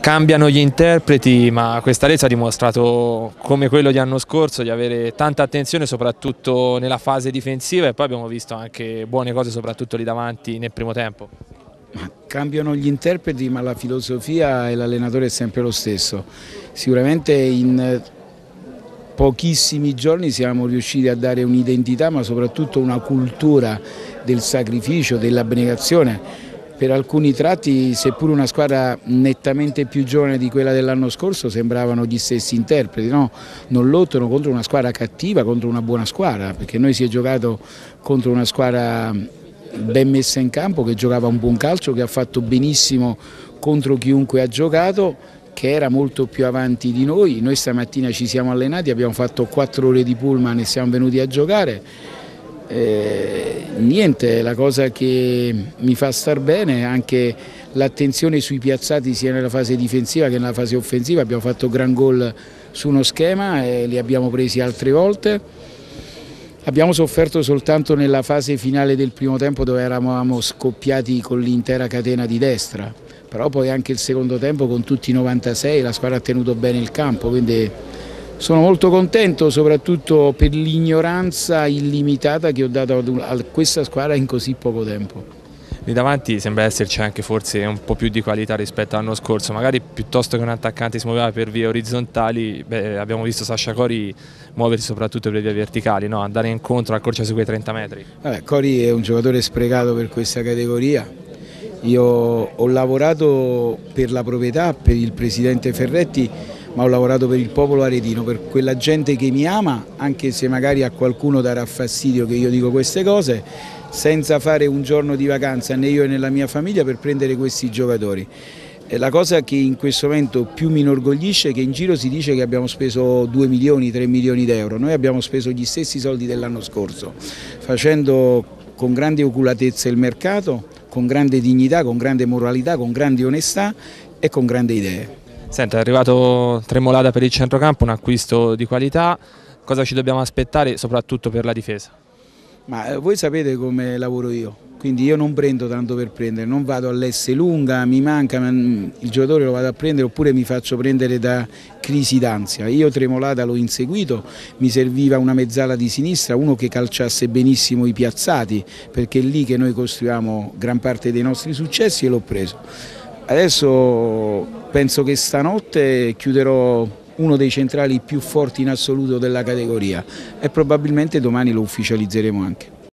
cambiano gli interpreti ma questa Lecce ha dimostrato come quello di anno scorso di avere tanta attenzione soprattutto nella fase difensiva e poi abbiamo visto anche buone cose soprattutto lì davanti nel primo tempo. Cambiano gli interpreti ma la filosofia e l'allenatore è sempre lo stesso. Sicuramente in pochissimi giorni siamo riusciti a dare un'identità ma soprattutto una cultura del sacrificio, dell'abnegazione per alcuni tratti, seppur una squadra nettamente più giovane di quella dell'anno scorso, sembravano gli stessi interpreti, no? non lottano contro una squadra cattiva, contro una buona squadra, perché noi si è giocato contro una squadra ben messa in campo, che giocava un buon calcio, che ha fatto benissimo contro chiunque ha giocato, che era molto più avanti di noi, noi stamattina ci siamo allenati, abbiamo fatto quattro ore di pullman e siamo venuti a giocare eh, niente, la cosa che mi fa star bene è anche l'attenzione sui piazzati sia nella fase difensiva che nella fase offensiva, abbiamo fatto gran gol su uno schema e li abbiamo presi altre volte. Abbiamo sofferto soltanto nella fase finale del primo tempo dove eravamo scoppiati con l'intera catena di destra, però poi anche il secondo tempo con tutti i 96 la squadra ha tenuto bene il campo, quindi sono molto contento soprattutto per l'ignoranza illimitata che ho dato a questa squadra in così poco tempo. Lì davanti sembra esserci anche forse un po' più di qualità rispetto all'anno scorso, magari piuttosto che un attaccante si muoveva per vie orizzontali, beh, abbiamo visto Sasha Cori muoversi soprattutto per vie verticali, no? andare incontro, accorciarsi quei 30 metri. Vabbè, Cori è un giocatore sprecato per questa categoria, io ho lavorato per la proprietà, per il presidente Ferretti ma ho lavorato per il popolo aretino, per quella gente che mi ama, anche se magari a qualcuno darà fastidio che io dico queste cose, senza fare un giorno di vacanza né io né la mia famiglia per prendere questi giocatori. La cosa che in questo momento più mi inorgoglisce è che in giro si dice che abbiamo speso 2 milioni, 3 milioni di euro, noi abbiamo speso gli stessi soldi dell'anno scorso, facendo con grande oculatezza il mercato, con grande dignità, con grande moralità, con grande onestà e con grandi idee. Senta, è arrivato Tremolada per il centrocampo, un acquisto di qualità, cosa ci dobbiamo aspettare soprattutto per la difesa? Ma eh, voi sapete come lavoro io, quindi io non prendo tanto per prendere, non vado all'S lunga, mi manca, il giocatore lo vado a prendere oppure mi faccio prendere da crisi d'ansia. Io Tremolada l'ho inseguito, mi serviva una mezzala di sinistra, uno che calciasse benissimo i piazzati, perché è lì che noi costruiamo gran parte dei nostri successi e l'ho preso. Adesso penso che stanotte chiuderò uno dei centrali più forti in assoluto della categoria e probabilmente domani lo ufficializzeremo anche.